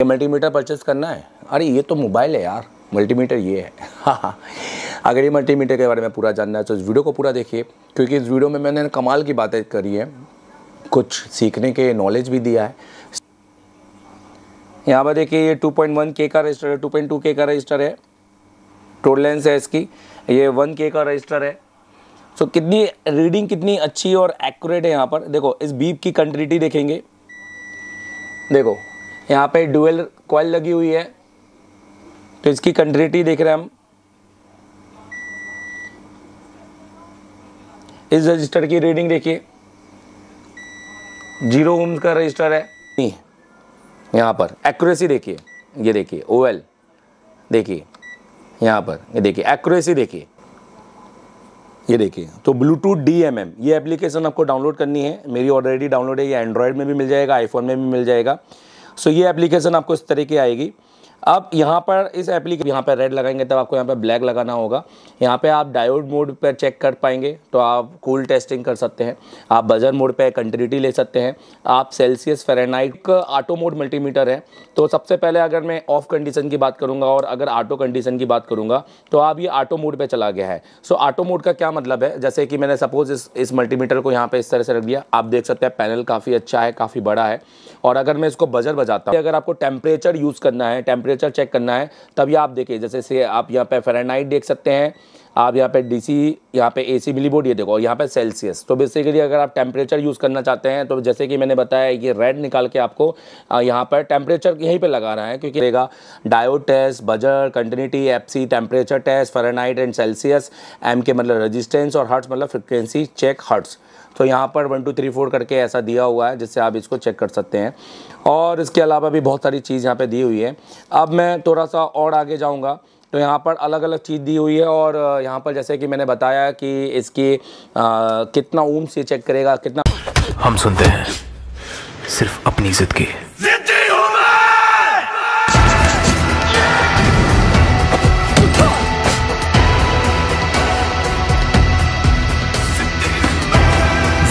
ये multimeter purchase करना है? अरे, ये तो मोबाइल है यार। मल्टीमीटर ये है। हाँ हाँ। अगर ये मल्टीमीटर के बारे में पूरा जानना है तो इस वीडियो को पूरा देखिए, क्योंकि इस वीडियो में मैंने कमाल की बातें करी है। कुछ सीखने के नॉलेज भी दिया है। यहाँ पर देखिए, ये 2.1 के का रजिस्टर है 2.2 के का रजिस्टर है। टोल लेंस है इसकी। ये 1 के का रजिस्टर है। सो कितनी रीडिंग कितनी अच्छी और एक्यूरेट है यहाँ पर। देखो, इस बीप की कंटिन्यूटी देखेंगे। देखो यहाँ पे डुअल कॉयल लगी हुई है। तो इसकी कंटिन्यूटी देख रहे हैं हम। इस रजिस्टर की रीडिंग देखिए। ज़ीरो ओम्स का रजिस्टर है। नहीं, यहाँ पर एक्यूरेसी देखिए। ये देखिए ओएल देखिए, यहाँ पर। ये देखिए, एक्यूरेसी देखिए। ये देखिए तो ब्लूटूथ डी एम एम ये एप्लीकेशन आपको डाउनलोड करनी है। मेरी ऑलरेडी डाउनलोड है, ये एंड्रॉयड में भी मिल जाएगा आईफोन में भी मिल जाएगा। सो ये एप्लीकेशन आपको इस तरीके आएगी। अब यहाँ पर इस एप्लीकेशन यहाँ पर रेड लगाएँगे, तब आपको यहाँ पर ब्लैक लगाना होगा। यहाँ पे आप डायोड मोड पर चेक कर पाएँगे तो आप कूल टेस्टिंग कर सकते हैं। आप बजर मोड पे कंटिन्यूटी ले सकते हैं। आप सेल्सियस फेरेनाइट का ऑटो मोड मल्टीमीटर है। तो सबसे पहले अगर मैं ऑफ़ कंडीशन की बात करूँगा और अगर ऑटो कंडीशन की बात करूँगा तो आप ये ऑटो मोड पर चला गया है। सो ऑटो मोड का क्या मतलब है? जैसे कि मैंने सपोज़ इस इस मल्टीमीटर को यहाँ पर इस तरह से रख दिया। आप देख सकते हैं पैनल काफ़ी अच्छा है, काफ़ी बड़ा है। और अगर मैं इसको बजर बजाता हूँ, अगर आपको टेम्परेचर यूज़ करना है टेम्परेचर चेक करना है तभी आप देखिए, जैसे से आप यहाँ पे फेरेनाइट देख सकते हैं। आप यहाँ पे डीसी यहाँ पे एसी मिली बोर्ड, ये देखो, यहाँ पे सेल्सियस तो बेसिकली अगर आप टेम्परेचर यूज़ करना चाहते हैं तो जैसे कि मैंने बताया, ये रेड निकाल के आपको यहाँ पर टेम्परेचर यहीं पे लगा रहा है, क्योंकि रहेगा diode test buzzer continuity FC temperature test Fahrenheit and Celsius M के मतलब रजिस्टेंस और हर्ट्स मतलब फ्रिक्वेंसी चेक हर्ट्स तो यहाँ पर वन टू थ्री फोर करके ऐसा दिया हुआ है, जिससे आप इसको चेक कर सकते हैं। और इसके अलावा भी बहुत सारी चीज़ यहाँ पर दी हुई है। अब मैं थोड़ा सा और आगे जाऊँगा। तो यहाँ पर अलग अलग चीज़ दी हुई है और यहाँ पर जैसे कि मैंने बताया कि इसकी आ, कितना ऊम से चेक करेगा कितना हम सुनते हैं। सिर्फ़ अपनी जिद की।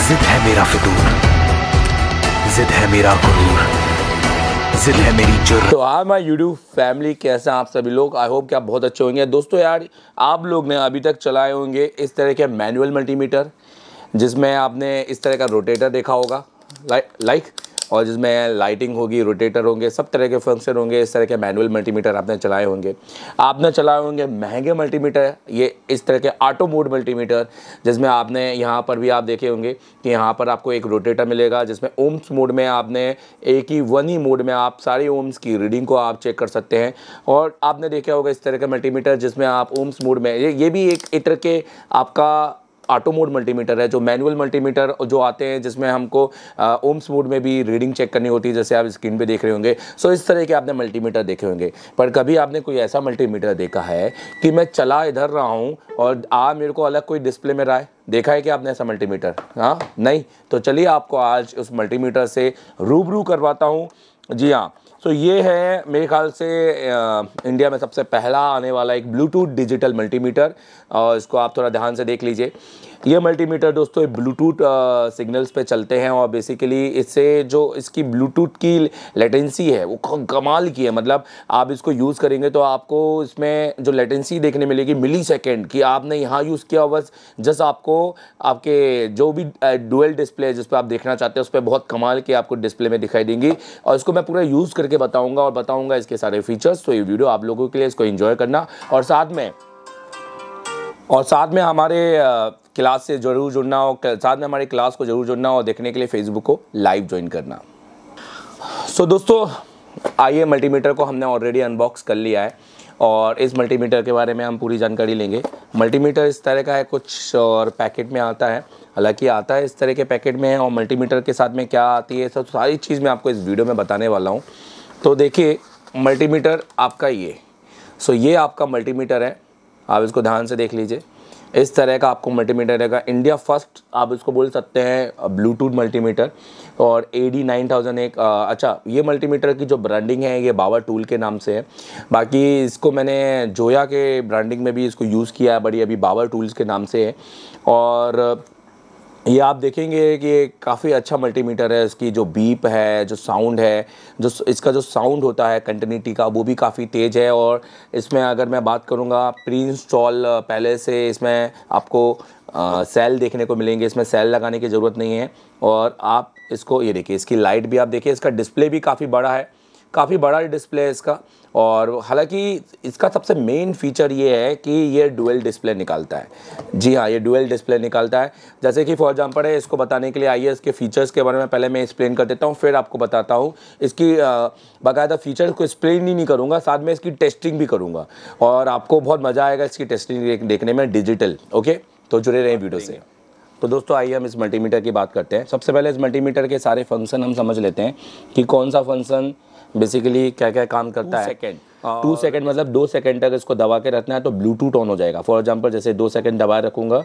जिद है मेरा फितूर। जिद है मेरा गुरूर। जिद है मेरी जुर्म तो आई माई यूट्यूब फैमिली कैसे आप सभी लोग? आई होप कि आप बहुत अच्छे होंगे। दोस्तों यार, आप लोग ने अभी तक चलाए होंगे इस तरह के मैनुअल मल्टीमीटर जिसमें आपने इस तरह का रोटेटर देखा होगा। लाइक लाइक और जिसमें लाइटिंग होगी रोटेटर होंगे, सब तरह के फ़ंक्शन होंगे, इस तरह के मैनुअल मल्टीमीटर आपने चलाए होंगे। आपने चलाए होंगे महँगे मल्टीमीटर ये इस तरह के ऑटो मोड मल्टीमीटर जिसमें आपने यहाँ पर भी आप देखे होंगे कि यहाँ पर आपको एक रोटेटर मिलेगा, जिसमें ओम्स मोड में आपने एक ही वन ही मोड में आप सारी ओम्स की रीडिंग को आप चेक कर सकते हैं। और आपने देखा होगा इस तरह का मल्टीमीटर जिसमें आप ओम्स मोड में, ये ये भी एक इतर के आपका ऑटो मोड मल्टीमीटर है, जो मैनुअल मल्टीमीटर जो आते हैं, जिसमें हमको ओम्स मोड में भी रीडिंग चेक करनी होती है, जैसे आप स्क्रीन पे देख रहे होंगे। सो इस तरह के आपने मल्टीमीटर देखे होंगे। पर कभी आपने कोई ऐसा मल्टीमीटर देखा है कि मैं चला इधर रहा हूँ और आ, मेरे को अलग कोई डिस्प्ले में रहा है? देखा है कि आपने ऐसा मल्टीमीटर हाँ? नहीं? तो चलिए आपको आज उस मल्टीमीटर से रूबरू करवाता हूँ। जी हाँ। तो ये है मेरे ख्याल से इंडिया में सबसे पहला आने वाला एक ब्लूटूथ डिजिटल मल्टीमीटर और इसको आप थोड़ा ध्यान से देख लीजिए। ये मल्टीमीटर दोस्तों ब्लूटूथ सिग्नल्स पे चलते हैं और बेसिकली इससे जो इसकी ब्लूटूथ की लेटेंसी है, वो कमाल की है। मतलब आप इसको यूज़ करेंगे तो आपको इसमें जो लेटेंसी देखने मिलेगी मिली सेकेंड कि आपने यहाँ यूज़ किया बस जस्ट आपको आपके जो भी डुअल डिस्प्ले है, जिस पर आप देखना चाहते हैं, उस पर बहुत कमाल की आपको डिस्प्ले में दिखाई देंगी। और इसको मैं पूरा यूज़ करके बताऊँगा और बताऊँगा इसके सारे फीचर्स तो ये वीडियो आप लोगों के लिए इसको इन्जॉय करना। और साथ में, और साथ में हमारे क्लास से ज़रूर जुड़ना हो साथ में हमारी क्लास को ज़रूर जुड़ना और देखने के लिए फेसबुक को लाइव ज्वाइन करना। सो so, दोस्तों आइए मल्टीमीटर को हमने ऑलरेडी अनबॉक्स कर लिया है और इस मल्टीमीटर के बारे में हम पूरी जानकारी लेंगे। मल्टीमीटर इस तरह का है कुछ और पैकेट में आता है। हालाँकि आता है इस तरह के पैकेट में है और मल्टीमीटर के साथ में क्या आती है सब सारी चीज़ मैं आपको इस वीडियो में बताने वाला हूँ। तो देखिए मल्टीमीटर आपका ये। सो ये आपका मल्टीमीटर है। आप इसको ध्यान से देख लीजिए। इस तरह का आपको मल्टीमीटर रहेगा। इंडिया फ़र्स्ट आप इसको बोल सकते हैं ब्लूटूथ मल्टीमीटर और ए डी नाइन थाउज़ेंड एक अच्छा ये मल्टीमीटर की जो ब्रांडिंग है, ये बाबा टूल के नाम से है। बाकी इसको मैंने जोया के ब्रांडिंग में भी इसको यूज़ किया है, बड़ी अभी बाबा टूल्स के नाम से है। और ये आप देखेंगे कि ये काफ़ी अच्छा मल्टीमीटर है इसकी जो बीप है जो साउंड है जो इसका जो साउंड होता है कंटिन्यूटी का वो भी काफ़ी तेज़ है और इसमें अगर मैं बात करूँगा प्री इंस्टॉल पहले से इसमें आपको आ, सेल देखने को मिलेंगे इसमें सेल लगाने की ज़रूरत नहीं है और आप इसको ये देखिए इसकी लाइट भी आप देखिए इसका डिस्प्ले भी काफ़ी बड़ा है। काफ़ी बड़ा डिस्प्ले है इसका। और हालाँकि इसका सबसे मेन फीचर ये है कि ये डुअल डिस्प्ले निकालता है। जी हाँ ये डुअल डिस्प्ले निकालता है। जैसे कि फॉर एग्जांपल है, इसको बताने के लिए आइए, इसके फीचर्स के बारे में पहले मैं एक्सप्लेन कर देता हूँ, फिर आपको बताता हूँ। इसकी बाकायदा फीचर को एक्सप्लेन ही नहीं करूँगा, साथ में इसकी टेस्टिंग भी करूँगा। और आपको बहुत मज़ा आएगा इसकी टेस्टिंग देखने में डिजिटल ओके तो जुड़े रहें वीडियो से। तो दोस्तों आइए हम इस मल्टीमीटर की बात करते हैं। सबसे पहले इस मल्टीमीटर के सारे फ़ंक्शन हम समझ लेते हैं कि कौन सा फ़ंक्शन बेसिकली क्या क्या काम करता है। सेकेंड टू सेकेंड मतलब दो सेकेंड तक इसको दबा के रखना है तो ब्लूटूथ ऑन हो जाएगा। फॉर एग्ज़ाम्पल जैसे दो सेकेंड दबाए रखूँगा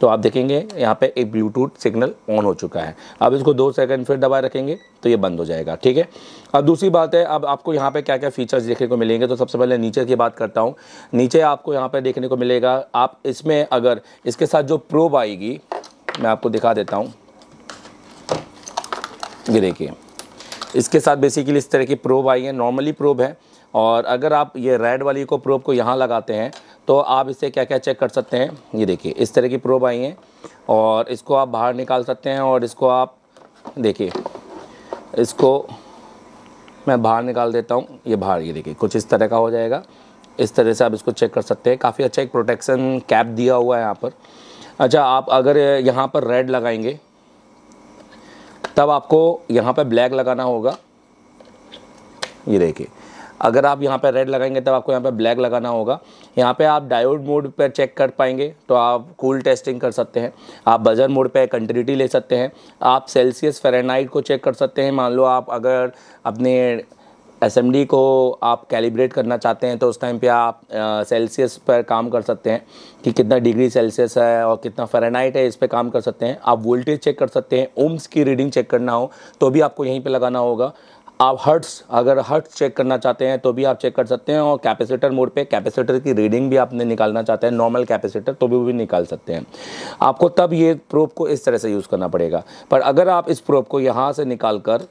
तो आप देखेंगे यहाँ पे एक ब्लूटूथ सिग्नल ऑन हो चुका है। अब इसको दो सेकंड फिर दबाए रखेंगे तो ये बंद हो जाएगा, ठीक है? अब दूसरी बात है, अब आपको यहाँ पे क्या क्या फीचर्स देखने को मिलेंगे तो सबसे पहले नीचे की बात करता हूँ। नीचे आपको यहाँ पे देखने को मिलेगा, आप इसमें अगर इसके साथ जो प्रोब आएगी, मैं आपको दिखा देता हूँ। ये देखिए, इसके साथ बेसिकली इस तरह की प्रोब आई है नॉर्मली प्रोब है, और अगर आप ये रेड वाली को प्रोब को यहाँ लगाते हैं तो आप इसे क्या क्या चेक कर सकते हैं? ये देखिए, इस तरह की प्रोब आई हैं और इसको आप बाहर निकाल सकते हैं और इसको आप, देखिए, इसको मैं बाहर निकाल देता हूँ। ये बाहर, ये देखिए, कुछ इस तरह का हो जाएगा। इस तरह से आप इसको चेक कर सकते हैं। काफ़ी अच्छा एक प्रोटेक्शन कैप दिया हुआ है यहाँ पर। अच्छा आप अगर यहाँ पर रेड लगाएँगे, तब आपको यहाँ पर ब्लैक लगाना होगा। ये देखिए, अगर आप यहाँ पर रेड लगाएँगे, तब आपको यहाँ पर ब्लैक लगाना होगा। यहाँ पे आप डायोड मोड पर चेक कर पाएँगे तो आप कूल टेस्टिंग कर सकते हैं। आप बजर मोड पे कंटिन्यूटी ले सकते हैं। आप सेल्सियस फेरेनाइट को चेक कर सकते हैं। मान लो आप अगर अपने एसएमडी को आप कैलिब्रेट करना चाहते हैं तो उस टाइम पे आप सेल्सियस पर काम कर सकते हैं कि कितना डिग्री सेल्सियस है और कितना फेरेनाइट है इस पर काम कर सकते हैं। आप वोल्टेज चेक कर सकते हैं। ओम्स की रीडिंग चेक करना हो तो भी आपको यहीं पे लगाना होगा। आप हर्ट्स अगर हर्ट्स चेक करना चाहते हैं तो भी आप चेक कर सकते हैं और कैपेसिटर मोड पे कैपेसिटर की रीडिंग भी आपने निकालना चाहते हैं नॉर्मल कैपेसिटर तो भी वो भी निकाल सकते हैं। आपको तब ये प्रोब को इस तरह से यूज़ करना पड़ेगा। पर अगर आप इस प्रोब को यहाँ से निकाल कर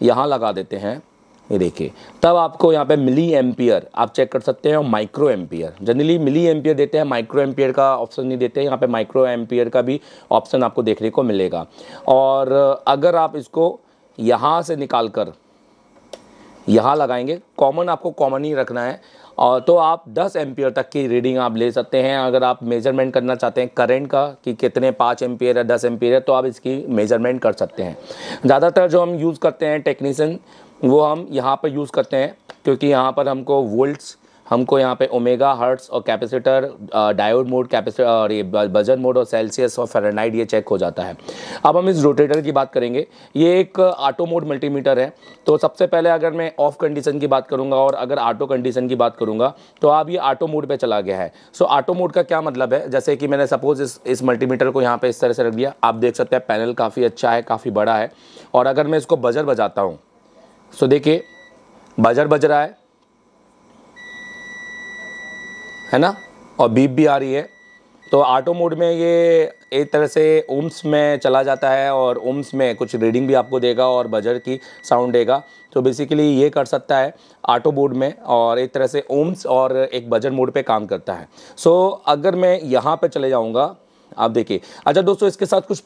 यहाँ लगा देते हैं, ये देखिए, तब आपको यहाँ पे मिली एम्पियर, आप चेक कर सकते हैं, और micro ampere. Generally milli ampere देते हैं माइक्रो एम्पियर का ऑप्शन नहीं देते हैं यहाँ पे माइक्रो एम्पियर का भी ऑप्शन आपको देखने को मिलेगा। और अगर आप इसको यहाँ से निकाल कर यहाँ लगाएँगे। कॉमन आपको कॉमन ही रखना है। और तो आप 10 एम्पियर तक की रीडिंग आप ले सकते हैं। अगर आप मेज़रमेंट करना चाहते हैं करंट का कि कितने पाँच एम्पियर है दस एम्पियर है तो आप इसकी मेज़रमेंट कर सकते हैं। ज़्यादातर जो हम यूज़ करते हैं टेक्नीसन वो हम यहाँ पर यूज़ करते हैं। क्योंकि यहाँ पर हमको वोल्ट्स हमको यहाँ पे ओमेगा हर्ट्स और कैपेसिटर डायोड मोड कैपेसिटर और ये बजन मोड और सेल्सियस और फेरेनाइट ये चेक हो जाता है। अब हम इस रोटेटर की बात करेंगे। ये एक ऑटो मोड मल्टीमीटर है। तो सबसे पहले अगर मैं ऑफ़ कंडीशन की बात करूँगा और अगर ऑटो कंडीशन की बात करूँगा तो आप ये ऑटो मोड पर चला गया है। सो ऑटो मोड का क्या मतलब है? जैसे कि मैंने सपोज़ इस इस मल्टीमीटर को यहाँ पर इस तरह से रख दिया। आप देख सकते हैं पैनल काफ़ी अच्छा है, काफ़ी बड़ा है। और अगर मैं इसको बजर बजाता हूँ सो देखिए बजर बज रहा है। है ना? और बीप भी आ रही है। तो ऑटो मोड में ये एक तरह से ओम्स में चला जाता है और ओम्स में कुछ रीडिंग भी आपको देगा और बजर की साउंड देगा। तो बेसिकली ये कर सकता है ऑटो मोड में और एक तरह से ओम्स और एक बजर मोड पे काम करता है। सो so, अगर मैं यहाँ पे चले जाऊँगा आप देखिए। अच्छा दोस्तों, इसके साथ कुछ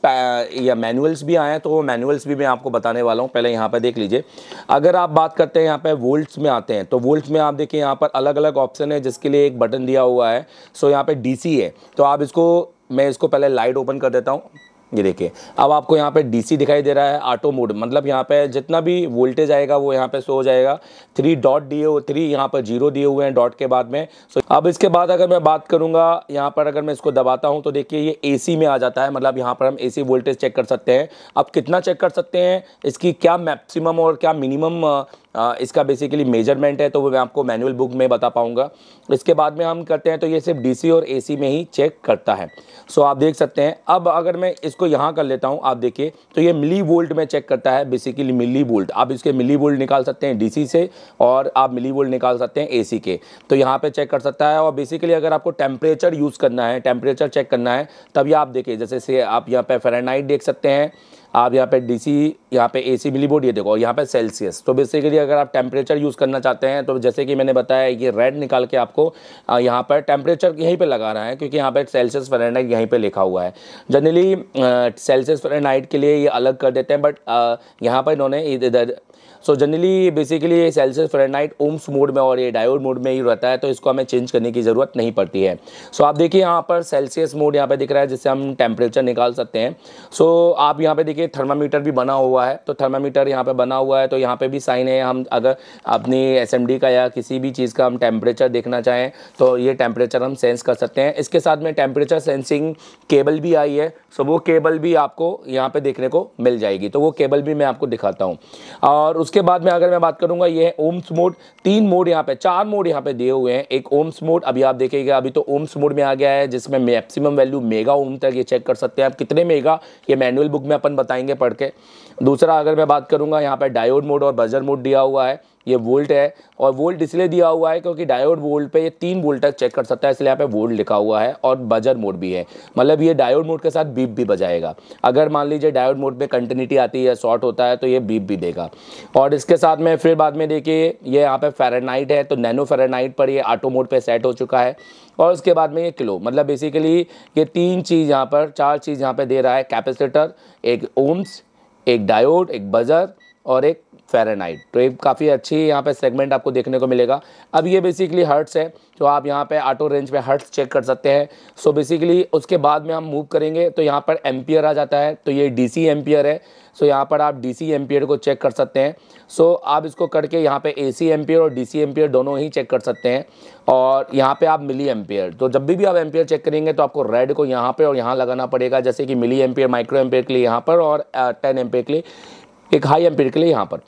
या मैनुअल्स भी आए हैं तो वो मैनुअल्स भी मैं आपको बताने वाला हूँ। पहले यहाँ पर देख लीजिए। अगर आप बात करते हैं यहाँ पर वोल्ट्स में आते हैं तो वोल्ट्स में आप देखिए यहाँ पर अलग अलग ऑप्शन है, जिसके लिए एक बटन दिया हुआ है। सो यहाँ पर डी है। तो आप इसको, मैं इसको पहले लाइट ओपन कर देता हूँ। ये देखिए, अब आपको यहाँ पे डीसी दिखाई दे रहा है ऑटो मोड मतलब यहाँ पे जितना भी वोल्टेज आएगा वो यहाँ पे शो हो जाएगा। थ्री डॉट दिए हुए थ्री यहाँ पर ज़ीरो दिए हुए हैं डॉट के बाद में। सो अब इसके बाद अगर मैं बात करूँगा, यहाँ पर अगर मैं इसको दबाता हूँ तो देखिए ये एसी में आ जाता है मतलब यहाँ पर हम एसी वोल्टेज चेक कर सकते हैं। अब कितना चेक कर सकते हैं? इसकी क्या मैक्सिमम और क्या मिनिमम इसका बेसिकली मेज़रमेंट है तो वो मैं आपको मैनुअल बुक में बता पाऊँगा। इसके बाद में हम करते हैं तो ये सिर्फ़ डीसी और एसी में ही चेक करता है। सो आप देख सकते हैं, अब अगर मैं इसको यहाँ कर लेता हूँ, आप देखिए तो ये मिली वोल्ट में चेक करता है बेसिकली मिली वोल्ट आप इसके मिली वोल्ट निकाल सकते हैं डीसी से, और आप मिली वोल्ट निकाल सकते हैं एसी के। तो यहाँ पर चेक कर सकता है, और बेसिकली अगर आपको टेम्परेचर यूज़ करना है टेम्परेचर चेक करना है तब आप देखिए, जैसे से आप यहाँ पे फेरानाइट देख सकते हैं आप यहाँ पे डीसी यहाँ पे एसी मिली बोर्ड ये देखो यहाँ पे सेल्सियस तो बेसिकली अगर आप टेम्परेचर यूज़ करना चाहते हैं तो जैसे कि मैंने बताया ये रेड निकाल के आपको यहाँ पर टेम्परेचर यहीं पे लगा रहा है क्योंकि यहाँ पे सेल्सियस फेरेनाइट यहीं पे लिखा हुआ है। जनरली सेल्सियस फेरेनाइट के लिए ये अलग कर देते हैं बट यहाँ पर इन्होंने इधर सो जनरली बेसिकली ये सेल्सियस फेरेनाइट ओम्स मोड में और ये डायोड मोड में ही रहता है तो इसको हमें चेंज करने की ज़रूरत नहीं पड़ती है। सो so, आप देखिए यहाँ पर सेल्सियस मोड यहाँ पे दिख रहा है जिससे हम टेम्परेचर निकाल सकते हैं। सो so, आप यहाँ पे देखिए थर्मामीटर भी बना हुआ है तो थर्मामीटर यहाँ पे बना हुआ है तो यहाँ पे भी साइन है। हम अगर अपनी एस का या किसी भी चीज़ का हम टेम्परेचर देखना चाहें तो ये टेम्परेचर हम सेंस कर सकते हैं। इसके साथ में टेम्परेचर सेंसिंग केबल भी आई है सो वो केबल भी आपको यहाँ पे देखने को मिल जाएगी। तो वो केबल भी मैं आपको दिखाता हूँ। और उसके बाद में अगर मैं बात करूँगा, ये ओम्स मोड तीन मोड यहाँ पे, चार मोड यहाँ पे दिए हुए हैं। एक ओम्स मोड अभी आप देखेगा अभी तो ओम्स मोड में आ गया है, जिसमें मैक्सिमम वैल्यू मेगा ओम तक ये चेक कर सकते हैं। आप कितने मेगा ये मैनुअल बुक में अपन बताएँगे पढ़ के। दूसरा अगर मैं बात करूँगा, यहाँ पर डायोड मोड और बजर मोड दिया हुआ है, ये वोल्ट है, और वोल्ट इसलिए दिया हुआ है क्योंकि डायोड वोल्ट पे ये तीन वोल्ट तक चेक कर सकता है, इसलिए यहाँ पे वोल्ट लिखा हुआ है और बजर मोड भी है। मतलब ये डायोड मोड के साथ बीप भी बजाएगा। अगर मान लीजिए डायोड मोड में कंटिन्यूटी आती है शॉर्ट होता है तो ये बीप भी देगा। और इसके साथ में फिर बाद में देखिए, ये यहाँ पे फेरेनाइट है तो नैनो फेरेनाइट पर ये ऑटो मोड पर सेट हो चुका है। और उसके बाद में ये किलो मतलब बेसिकली ये तीन चीज़ यहाँ पर, चार चीज़ यहाँ पर दे रहा है कैपेसिटर एक ओम्स एक डायोड एक बजर और एक फेरेनाइट तो ये काफ़ी अच्छी यहाँ पे सेगमेंट आपको देखने को मिलेगा। अब ये बेसिकली हर्ट्स है तो आप यहाँ पे ऑटो रेंज पे हर्ट्स चेक कर सकते हैं। सो बेसिकली उसके बाद में हम मूव करेंगे तो यहाँ पर एम्पियर आ जाता है। तो ये डीसी एम्पियर है। सो यहाँ पर आप डीसी एम्पियर को चेक कर सकते हैं। सो आप इसको करके यहाँ पे एसी एम्पियर और डीसी एम्पियर दोनों ही चेक कर सकते हैं। और यहाँ पे आप मिली एम्पियर तो जब भी भी आप एम्पियर चेक करेंगे तो आपको रेड को यहाँ पे और यहाँ लगाना पड़ेगा, जैसे कि मिली एम्पियर माइक्रो एम्पियर के लिए यहाँ पर और टेन एम्पियर के लिए, एक हाई एम्पियर के लिए यहाँ पर।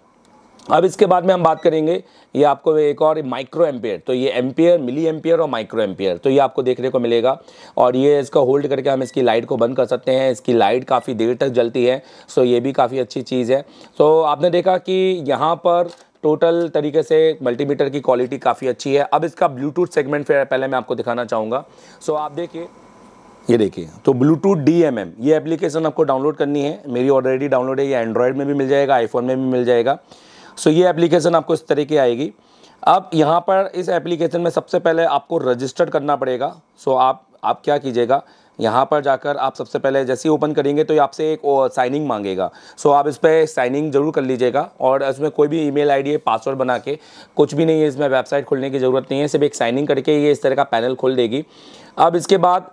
अब इसके बाद में हम बात करेंगे, ये आपको एक और माइक्रो एम्पियर तो ये एम्पियर मिली एम्पियर और माइक्रो एम्पियर तो ये आपको देखने को मिलेगा। और ये इसका होल्ड करके हम इसकी लाइट को बंद कर सकते हैं, इसकी लाइट काफ़ी देर तक जलती है सो ये भी काफ़ी अच्छी चीज़ है। तो आपने देखा कि यहाँ पर टोटल तरीके से मल्टीमीटर की क्वालिटी काफ़ी अच्छी है। अब इसका ब्लूटूथ सेगमेंट फिर पहले मैं आपको दिखाना चाहूँगा। सो आप देखिए, ये देखिए तो ब्लूटूथ डी एम एम ये एप्लीकेशन आपको डाउनलोड करनी है। मेरी ऑलरेडी डाउनलोड है, ये एंड्रॉयड में भी मिल जाएगा आईफोन में भी मिल जाएगा। सो ये एप्लीकेशन आपको इस तरीके आएगी। अब यहाँ पर इस एप्लीकेशन में सबसे पहले आपको रजिस्टर्ड करना पड़ेगा। सो आप आप क्या कीजिएगा? यहाँ पर जाकर आप सबसे पहले जैसे ही ओपन करेंगे तो आपसे एक साइनिंग मांगेगा। सो आप इस पर साइनिंग ज़रूर कर लीजिएगा और इसमें कोई भी ईमेल आईडी पासवर्ड बना के कुछ भी नहीं है, इसमें वेबसाइट खोलने की ज़रूरत नहीं है। सिर्फ़ एक साइनिंग करके ये इस तरह का पैनल खोल देगी। अब इसके बाद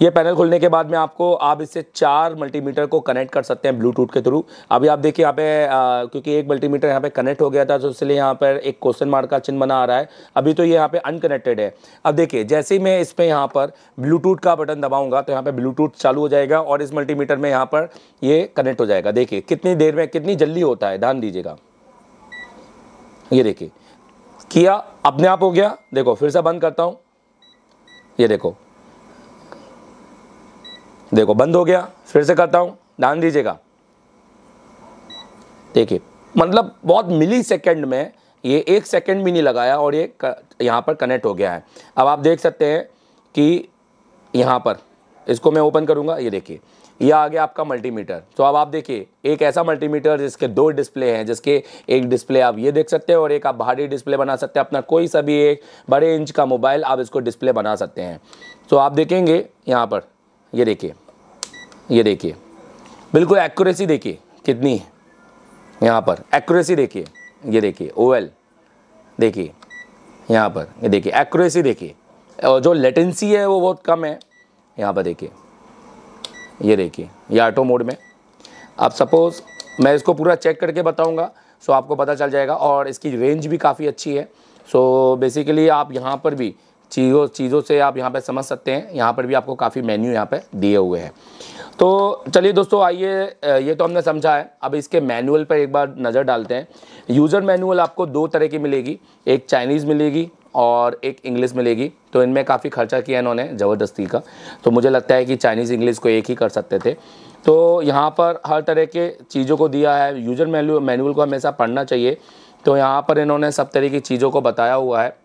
ये पैनल खोलने के बाद में आपको आप इससे चार मल्टीमीटर को कनेक्ट कर सकते हैं ब्लूटूथ के थ्रू अभी आप देखिए यहाँ पे आ, क्योंकि एक मल्टीमीटर यहाँ पे कनेक्ट हो गया था तो इसलिए यहाँ पर एक क्वेश्चन मार्क का चिन्ह बना आ रहा है। अभी तो ये यहाँ पे अनकनेक्टेड है। अब देखिए जैसे ही मैं इस पर यहाँ पर ब्लूटूथ का बटन दबाऊँगा तो यहाँ पर ब्लूटूथ चालू हो जाएगा और इस मल्टीमीटर में यहाँ पर ये कनेक्ट हो जाएगा। देखिए कितनी देर में कितनी जल्दी होता है ध्यान दीजिएगा। ये देखिए किया अपने आप हो गया। देखो फिर से बंद करता हूँ। ये देखो। देखो, बंद हो गया, फिर से करता हूँ, ध्यान दीजिएगा। देखिए मतलब बहुत मिली सेकेंड में ये एक सेकेंड भी नहीं लगाया और ये यहाँ पर कनेक्ट हो गया है। अब आप देख सकते हैं कि यहाँ पर, इसको मैं ओपन करूँगा, ये देखिए, ये आ गया आपका मल्टीमीटर। तो अब आप देखिए, एक ऐसा मल्टीमीटर जिसके दो डिस्प्ले हैं, जिसके एक डिस्प्ले आप ये देख सकते हैं और एक आप बाहरी डिस्प्ले बना सकते हैं, अपना कोई सा भी एक बड़े इंच का मोबाइल आप इसको डिस्प्ले बना सकते हैं। तो आप देखेंगे यहाँ पर ये देखिए ये देखिए। बिल्कुल एक्यूरेसी देखिए, कितनी है। यहाँ पर एक्यूरेसी देखिए, ये देखिए ओएल देखिए, यहाँ पर, ये देखिए एक्यूरेसी देखिए। और जो लेटेंसी है, वो बहुत कम है। यहाँ पर देखिए, ये देखिए, ये ऑटो मोड में। अब सपोज़ मैं इसको पूरा चेक करके बताऊँगा सो आपको पता चल जाएगा और इसकी रेंज भी काफ़ी अच्छी है। सो बेसिकली आप यहाँ पर भी चीज़ों चीज़ों से आप यहाँ पे समझ सकते हैं। यहाँ पर भी आपको काफ़ी मेन्यू यहाँ पे दिए हुए हैं। तो चलिए दोस्तों, आइए ये तो हमने समझा है। अब इसके मैनुअल पर एक बार नज़र डालते हैं। यूज़र मैनुअल आपको दो तरह की मिलेगी। एक चाइनीज़ मिलेगी और एक इंग्लिश मिलेगी। तो इनमें काफ़ी खर्चा किया इन्होंने ज़बरदस्ती का। तो मुझे लगता है कि चाइनीज़ इंग्लिश को एक ही कर सकते थे। तो यहाँ पर हर तरह के चीज़ों को दिया है। यूज़र मैनुअल को हमेशा पढ़ना चाहिए। तो यहाँ पर इन्होंने सब तरह की चीज़ों को बताया हुआ है।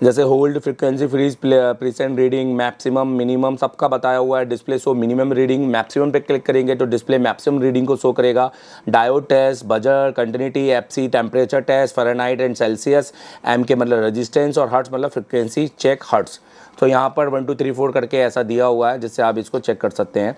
जैसे hold frequency freeze preset reading maximum minimum सबका बताया हुआ है display show minimum reading maximum पे क्लिक करेंगे तो डिस्प्ले मैक्सिमम रीडिंग को शो करेगा। Diode test buzzer continuity FC temperature test Fahrenheit and Celsius M के मतलब रजिस्टेंस और हर्ट्स मतलब फ्रिक्वेंसी चेक हर्ट्स तो यहाँ पर वन टू थ्री फोर करके ऐसा दिया हुआ है जिससे आप इसको चेक कर सकते हैं।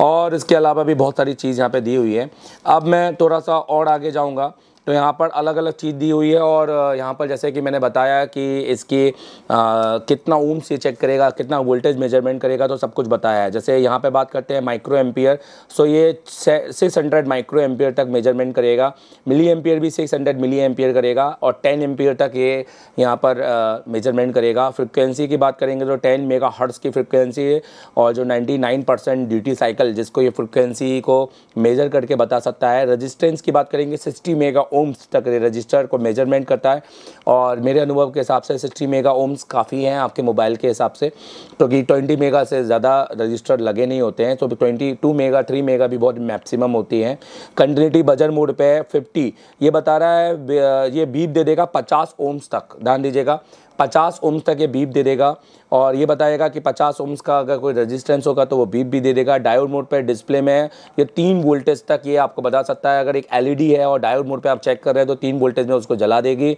और इसके अलावा भी बहुत सारी चीज़ यहाँ पर दी हुई है। अब मैं थोड़ा सा और आगे जाऊँगा। तो यहाँ पर अलग अलग चीज़ दी हुई है और यहाँ पर जैसे कि मैंने बताया कि इसकी आ, कितना ओम्स ये चेक करेगा कितना वोल्टेज मेज़रमेंट करेगा तो सब कुछ बताया है। जैसे यहाँ पे बात करते हैं माइक्रो एम्पियर सो ये सिक्स हंड्रेड माइक्रो एम्पियर तक मेज़रमेंट करेगा मिली एम्पियर भी सिक्स हंड्रेड मिली एम्पियर करेगा और टेन एम्पियर तक ये यहाँ पर मेज़रमेंट करेगा। फ्रिक्वेंसी की बात करेंगे तो टेन मेगा हर्ट्स की फ्रिक्वेंसी है और जो ninety nine percent duty cycle जिसको ये फ्रिक्वेंसी को मेजर करके बता सकता है। रजिस्टेंस की बात करेंगे सिक्सटी मेगा ओम्स तक रजिस्टर को मेज़रमेंट करता है। और मेरे अनुभव के हिसाब से सिक्सटी मेगा ओम्स काफ़ी हैं आपके मोबाइल के हिसाब से। क्योंकि तो ट्वेंटी मेगा से ज़्यादा रजिस्टर लगे नहीं होते हैं। तो twenty two mega three mega भी बहुत मैक्सिमम होती हैं। कंटिन्यूटी बजट मोड पे फिफ्टी ये बता रहा है ये बीप दे देगा पचास ओम्स तक। ध्यान दीजिएगा। पचास ओम्स तक ये बीप दे देगा और ये बताएगा कि पचास ओम्स का अगर कोई रेजिस्टेंस होगा तो वो बीप भी दे देगा। डायोड मोड पर डिस्प्ले में ये तीन वोल्टेज तक ये आपको बता सकता है। अगर एक एलईडी है और डायोड मोड पे आप चेक कर रहे हैं तो तीन वोल्टेज में उसको जला देगी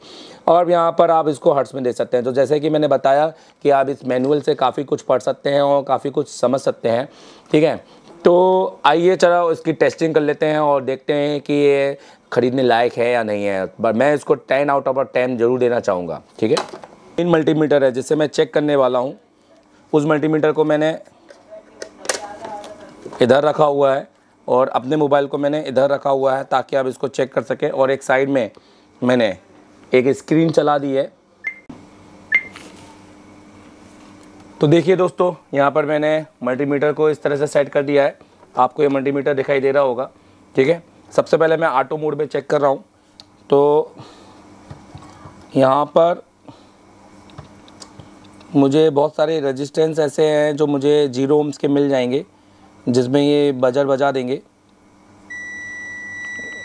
और यहाँ पर आप इसको हर्ट्स में दे सकते हैं। तो जैसे कि मैंने बताया कि आप इस मैनुअल से काफ़ी कुछ पढ़ सकते हैं और काफ़ी कुछ समझ सकते हैं। ठीक है? तो आइए चलो इसकी टेस्टिंग कर लेते हैं और देखते हैं कि ये ख़रीदने लायक है या नहीं है। बट मैं इसको टेन आउट ऑफ़ टेन ज़रूर देना चाहूँगा। ठीक है? तीन मल्टीमीटर है जिससे मैं चेक करने वाला हूँ। उस मल्टीमीटर को मैंने इधर रखा हुआ है और अपने मोबाइल को मैंने इधर रखा हुआ है ताकि आप इसको चेक कर सकें और एक साइड में मैंने एक स्क्रीन चला दी है। तो देखिए दोस्तों, यहाँ पर मैंने मल्टीमीटर को इस तरह से सेट कर दिया है। आपको ये मल्टीमीटर दिखाई दे रहा होगा, ठीक है? सबसे पहले मैं ऑटो मोड में चेक कर रहा हूँ। तो यहाँ पर मुझे बहुत सारे रजिस्टेंस ऐसे हैं जो मुझे ज़ीरो ओम्स के मिल जाएँगे, जिसमें ये बजर बजा देंगे।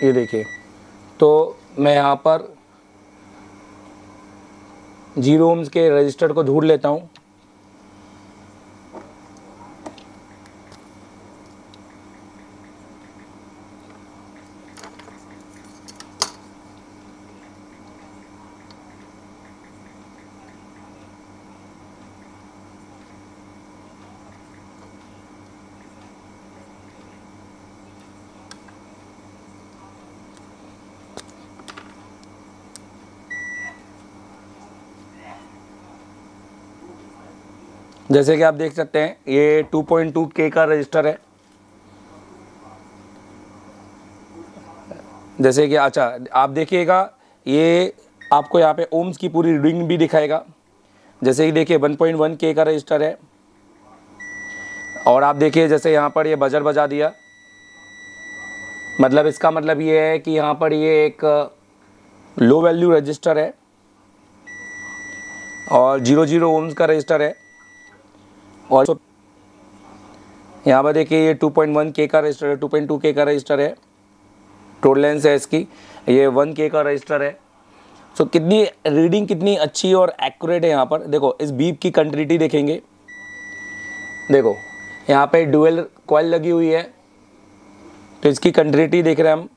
ये देखिए तो मैं यहाँ पर ज़ीरो ओम्स के रजिस्टर को ढूंढ लेता हूँ। जैसे कि आप देख सकते हैं, ये 2.2 के का रजिस्टर है। जैसे कि अच्छा आप देखिएगा, ये आपको यहाँ पे ओम्स की पूरी रीडिंग भी दिखाएगा। जैसे कि देखिए 1.1 के का रजिस्टर है। और आप देखिए, जैसे यहाँ पर ये बजर बजा दिया। मतलब इसका मतलब ये है कि यहाँ पर ये एक लो वैल्यू रजिस्टर है। और ज़ीरो ज़ीरो ओम्स का रजिस्टर है। और यहाँ पर देखिए ये 2.1 के का रजिस्टर है 2.2 के का रजिस्टर है। टोल लेंस है इसकी। ये 1 के का रजिस्टर है। सो so, कितनी रीडिंग कितनी अच्छी और एक्यूरेट है यहाँ पर। देखो इस बीप की कंट्रीटी देखेंगे। देखो यहाँ पे डुअल कॉयल लगी हुई है। तो इसकी कंट्रीटी देख रहे हैं हम।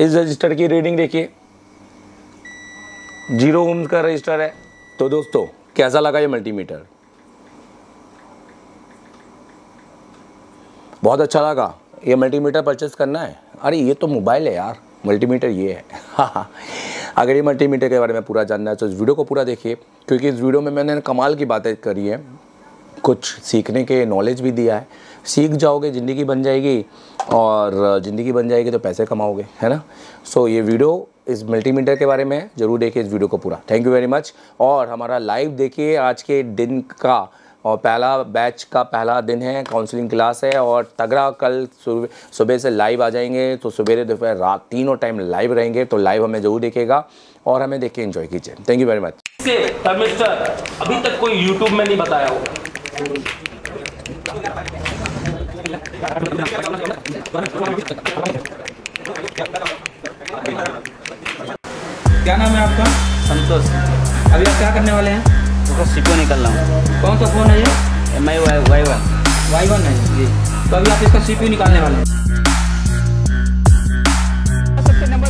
इस रजिस्टर की रीडिंग देखिए। ज़ीरो ओम्स का रजिस्टर है। तो दोस्तों कैसा लगा ये मल्टीमीटर बहुत अच्छा लगा। ये मल्टीमीटर परचेस करना है? अरे ये तो मोबाइल है यार। मल्टीमीटर ये है। अगर ये मल्टीमीटर के बारे में पूरा जानना है तो इस वीडियो को पूरा देखिए क्योंकि इस वीडियो में मैंने कमाल की बातें करी है। कुछ सीखने के नॉलेज भी दिया है। सीख जाओगे ज़िंदगी बन जाएगी और ज़िंदगी बन जाएगी तो पैसे कमाओगे है ना? सो so, ये वीडियो इस मल्टीमीटर के बारे में ज़रूर देखिए इस वीडियो को पूरा। थैंक यू वेरी मच और हमारा लाइव देखिए, आज के दिन का, और पहला बैच का पहला दिन है काउंसलिंग क्लास है, और तगड़ा कल सुबह से लाइव आ जाएँगे तो सवेरे, दोपहर, रात तीनों टाइम लाइव रहेंगे तो लाइव हमें ज़रूर देखेगा और हमें देख के इन्जॉय कीजिए। Thank you very much thermistor अभी तक कोई यूट्यूब में नहीं बताया होगा क्या नाम है आपका? संतोष। अभी आप क्या करने वाले हैं? उसका सीपो निकल रहा हूँ। कौन सा फ़ोन है ये? M I Y Y one Y one है? जी। तो अभी आप इसका सीपी निकालने वाले हैं। सबसे नंबर